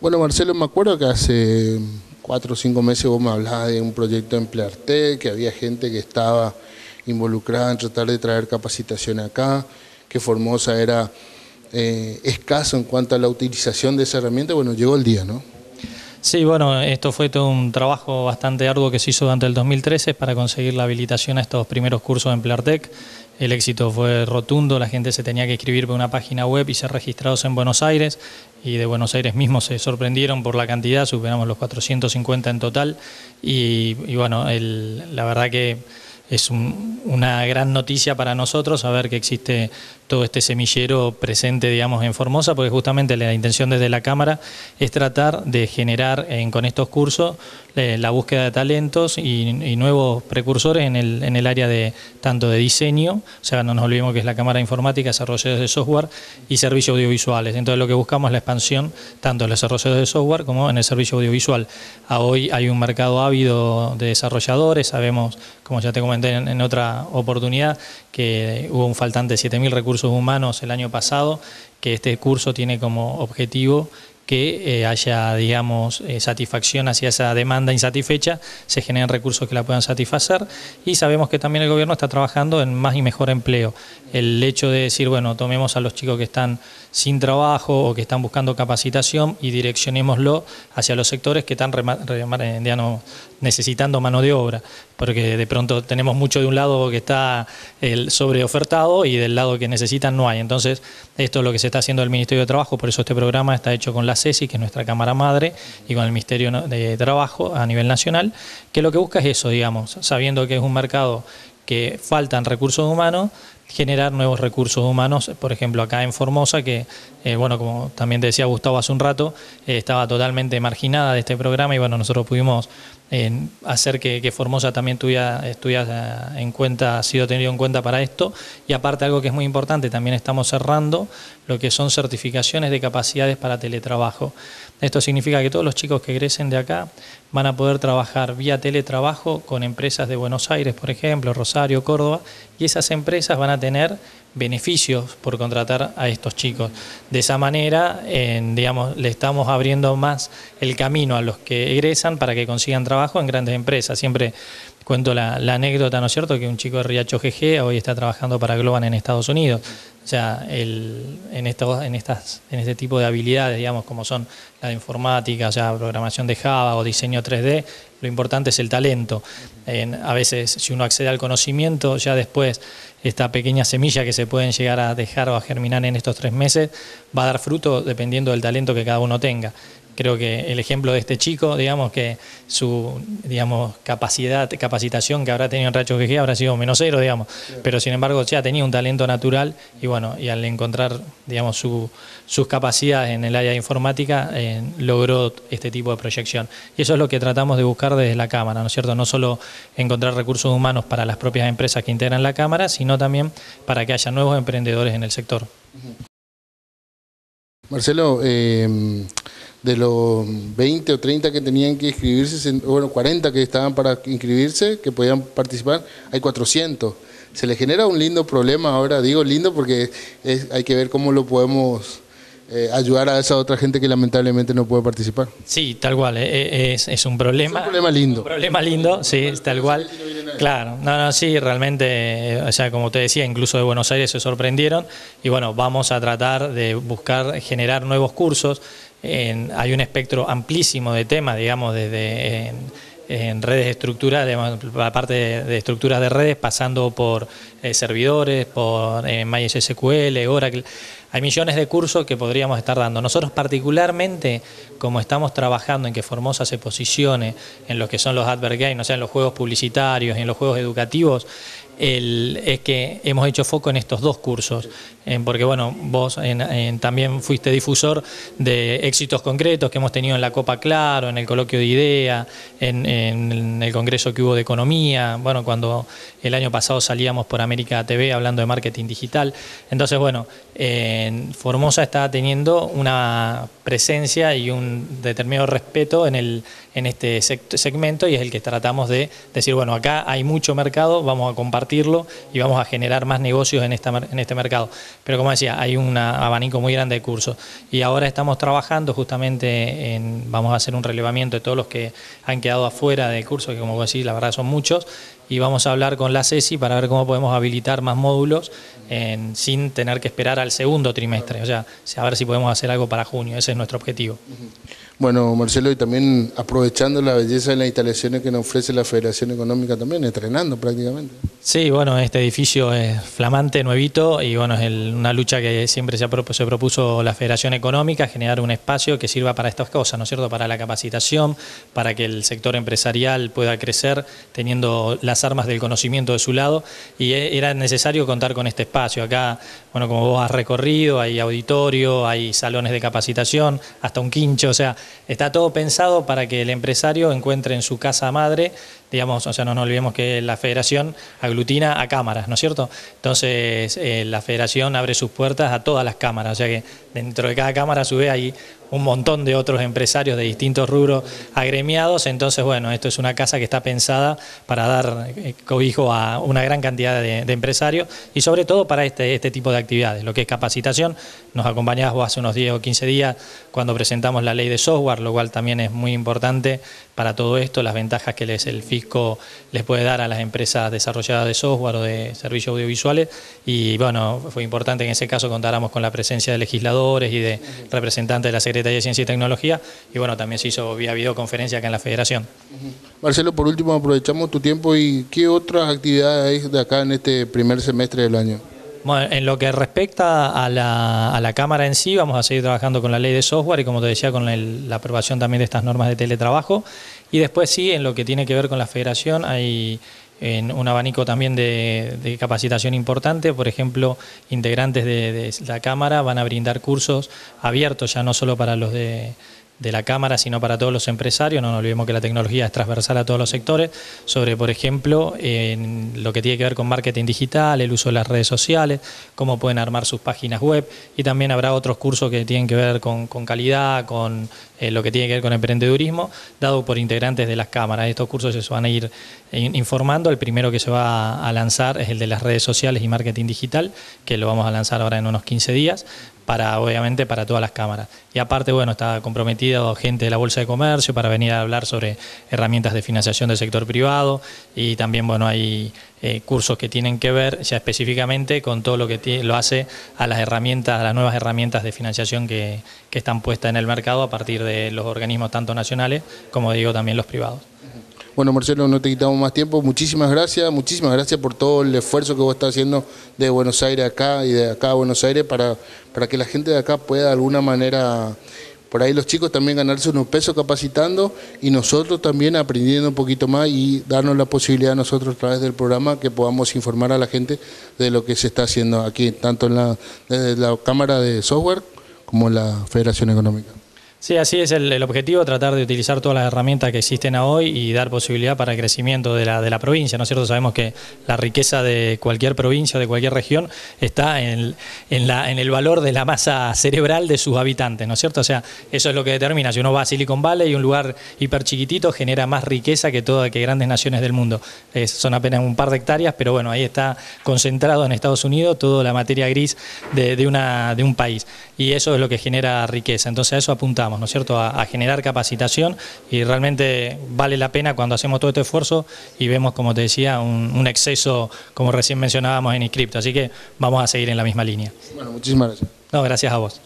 Bueno, Marcelo, me acuerdo que hace cuatro o cinco meses vos me hablabas de un proyecto de Emplearte, que había gente que estaba involucrada en tratar de traer capacitación acá, que Formosa era eh, escaso en cuanto a la utilización de esa herramienta. Bueno, llegó el día, ¿no? Sí, bueno, esto fue todo un trabajo bastante arduo que se hizo durante el 2013 para conseguir la habilitación a estos primeros cursos de Empleartec. El éxito fue rotundo, la gente se tenía que inscribir por una página web y ser registrados en Buenos Aires y de Buenos Aires mismo se sorprendieron por la cantidad, superamos los 450 en total y, bueno, la verdad que es una gran noticia para nosotros saber que existe todo este semillero presente, digamos, en Formosa, porque justamente la intención desde la Cámara es tratar de generar con estos cursos eh, la búsqueda de talentos y, nuevos precursores en el, en el área de tanto de diseño, o sea, no nos olvidemos que es la Cámara Informática, desarrolladores de software y servicios audiovisuales. Entonces lo que buscamos es la expansión tanto en los desarrolladores de software como en el servicio audiovisual. Hoy hay un mercado ávido de desarrolladores, sabemos, como ya te comenté en, otra oportunidad, que hubo un faltante de 7.000 recursos humanos el año pasado, que este curso tiene como objetivo que eh, haya, digamos, eh, satisfacción hacia esa demanda insatisfecha, se generen recursos que la puedan satisfacer y sabemos que también el gobierno está trabajando en más y mejor empleo. El hecho de decir, bueno, tomemos a los chicos que están sin trabajo o que están buscando capacitación y direccionémoslo hacia los sectores que están necesitando mano de obra, porque de pronto tenemos mucho de un lado que está el sobreofertado y del lado que necesitan no hay. Entonces, esto es lo que se está haciendo el Ministerio de Trabajo, por eso este programa está hecho con la CESI, que es nuestra Cámara Madre, y con el Ministerio de Trabajo a nivel nacional, que lo que busca es eso, digamos, sabiendo que es un mercado que faltan recursos humanos, generar nuevos recursos humanos, por ejemplo acá en Formosa, que eh, bueno, como también te decía Gustavo hace un rato, eh, estaba totalmente marginada de este programa y bueno, nosotros pudimos eh, hacer que, Formosa también tuviera, estuviera en cuenta, sido tenido en cuenta para esto. Y aparte algo que es muy importante, también estamos cerrando lo que son certificaciones de capacidades para teletrabajo. Esto significa que todos los chicos que egresen de acá van a poder trabajar vía teletrabajo con empresas de Buenos Aires, por ejemplo, Rosario, Córdoba, y esas empresas van a tener beneficios por contratar a estos chicos. De esa manera, digamos, le estamos abriendo más el camino a los que egresan para que consigan trabajo en grandes empresas. Siempre cuento la, anécdota, ¿no es cierto?, que un chico de Riacho GG hoy está trabajando para Globan en Estados Unidos. O sea, el, en, en, estas, en este tipo de habilidades, digamos, como son la de informática, o sea, programación de Java o diseño 3D, lo importante es el talento. a veces, si uno accede al conocimiento, ya después esta pequeña semilla que se pueden llegar a dejar o a germinar en estos tres meses va a dar fruto dependiendo del talento que cada uno tenga. Creo que el ejemplo de este chico, digamos que su digamos, capacidad, capacitación que habrá tenido en Racho GG habrá sido menos cero, digamos, pero sin embargo ya tenía un talento natural y bueno, y al encontrar digamos, su, sus capacidades en el área de informática eh, logró este tipo de proyección. Y eso es lo que tratamos de buscar desde la Cámara, ¿no es cierto? No solo encontrar recursos humanos para las propias empresas que integran la Cámara, sino también para que haya nuevos emprendedores en el sector. Marcelo, eh, de los 20 o 30 que tenían que inscribirse, bueno, 40 que estaban para inscribirse, que podían participar, hay 400. Se le genera un lindo problema ahora, digo lindo porque hay que ver cómo lo podemos eh, ayudar a esa otra gente que lamentablemente no puede participar. Sí, tal cual, eh, eh, es, es, un problema. Es un problema lindo. Un problema lindo, sí, tal cual. Claro, no, no, sí, realmente, o sea, como te decía, incluso de Buenos Aires se sorprendieron y bueno, vamos a tratar de buscar generar nuevos cursos hay un espectro amplísimo de temas, digamos, desde en, redes estructuradas, la parte de, estructuras de redes, pasando por eh, servidores, por eh, MySQL, Oracle. Hay millones de cursos que podríamos estar dando. Nosotros particularmente, como estamos trabajando en que Formosa se posicione en lo que son los advert games, o sea, en los juegos publicitarios en los juegos educativos, es que hemos hecho foco en estos dos cursos, porque bueno, vos también fuiste difusor de éxitos concretos que hemos tenido en la Copa Claro, en el coloquio de idea, en, el congreso que hubo de economía, bueno, cuando el año pasado salíamos por América TV hablando de marketing digital. Entonces, bueno, Formosa está teniendo una presencia y un determinado respeto en, el, en este segmento y es el que tratamos de decir, bueno, acá hay mucho mercado, vamos a compartir y vamos a generar más negocios en, esta, en este mercado. Pero como decía, hay un abanico muy grande de cursos y ahora estamos trabajando justamente en, vamos a hacer un relevamiento de todos los que han quedado afuera de curso, que como vos decís, la verdad son muchos, y vamos a hablar con la CESI para ver cómo podemos habilitar más módulos sin tener que esperar al segundo trimestre, o sea, a ver si podemos hacer algo para junio, ese es nuestro objetivo. Bueno, Marcelo, y también aprovechando la belleza de las instalaciones que nos ofrece la Federación Económica también, entrenando prácticamente. Sí, bueno, este edificio es flamante, nuevito, y bueno, es una lucha que siempre se, se propuso la Federación Económica, generar un espacio que sirva para estas cosas, ¿no es cierto? Para la capacitación, para que el sector empresarial pueda crecer teniendo las armas del conocimiento de su lado, y e, era necesario contar con este espacio. Acá, bueno, como vos has recorrido, hay auditorio, hay salones de capacitación, hasta un quincho, o sea, Está todo pensado para que el empresario encuentre en su casa madre digamos, o sea, no nos olvidemos que la federación aglutina a cámaras, ¿no es cierto? Entonces, eh, la federación abre sus puertas a todas las cámaras, o sea que dentro de cada cámara a su vez hay un montón de otros empresarios de distintos rubros agremiados, entonces, bueno, esto es una casa que está pensada para dar eh, cobijo a una gran cantidad de, empresarios y sobre todo para este, este tipo de actividades, lo que es capacitación. Nos acompañabas vos hace unos 10 o 15 días cuando presentamos la ley de software, lo cual también es muy importante para todo esto, las ventajas que les, el fisco les puede dar a las empresas desarrolladas de software o de servicios audiovisuales. Y bueno, fue importante que en ese caso contáramos con la presencia de legisladores y de representantes de la Secretaría de Ciencia y Tecnología. Y bueno, también se hizo vía videoconferencia acá en la Federación. Marcelo, por último, aprovechamos tu tiempo y ¿qué otras actividades hay de acá en este primer semestre del año? Bueno, en lo que respecta a la, Cámara en sí, vamos a seguir trabajando con la ley de software y como te decía, con la aprobación también de estas normas de teletrabajo. Y después sí, en lo que tiene que ver con la federación, hay un abanico también de, capacitación importante. Por ejemplo, integrantes de la Cámara van a brindar cursos abiertos ya no solo para los de de la Cámara, sino para todos los empresarios. No nos olvidemos que la tecnología es transversal a todos los sectores, sobre, por ejemplo, en lo que tiene que ver con marketing digital, el uso de las redes sociales, cómo pueden armar sus páginas web y también habrá otros cursos que tienen que ver con, calidad, con eh, lo que tiene que ver con emprendedurismo, dado por integrantes de las cámaras. Estos cursos se van a ir eh, informando. El primero que se va a lanzar es el de las redes sociales y marketing digital, que lo vamos a lanzar ahora en unos 15 días para obviamente para todas las cámaras. Y aparte, bueno, está comprometido gente de la Bolsa de Comercio para venir a hablar sobre herramientas de financiación del sector privado y también, bueno, hay eh, cursos que tienen que ver ya específicamente con todo lo que lo hace a las herramientas, a las nuevas herramientas de financiación que, que están puestas en el mercado a partir de los organismos tanto nacionales como digo también los privados. Bueno, Marcelo, no te quitamos más tiempo. Muchísimas gracias, muchísimas gracias por todo el esfuerzo que vos estás haciendo de Buenos Aires acá y de acá a Buenos Aires para, para que la gente de acá pueda de alguna manera, por ahí los chicos también ganarse unos pesos capacitando y nosotros también aprendiendo un poquito más y darnos la posibilidad a nosotros a través del programa que podamos informar a la gente de lo que se está haciendo aquí, tanto en la, desde la Cámara de Software como en la Federación Económica. Sí, así es el, objetivo, tratar de utilizar todas las herramientas que existen hoy y dar posibilidad para el crecimiento de la, de la provincia, ¿no es cierto? Sabemos que la riqueza de cualquier provincia, de cualquier región, está en, en, la, en el valor de la masa cerebral de sus habitantes, ¿no es cierto? O sea, eso es lo que determina. Si uno va a Silicon Valley, un lugar hiper chiquitito, genera más riqueza que todas que grandes naciones del mundo. son apenas un par de hectáreas, pero bueno, ahí está concentrado en Estados Unidos toda la materia gris de, de, una, de un país. Y eso es lo que genera riqueza. Entonces a eso apuntamos. ¿No es cierto?, a, generar capacitación y realmente vale la pena cuando hacemos todo este esfuerzo y vemos, como te decía, un, exceso, como recién mencionábamos en Inscripto. Así que vamos a seguir en la misma línea. Bueno, muchísimas gracias. No, gracias a vos.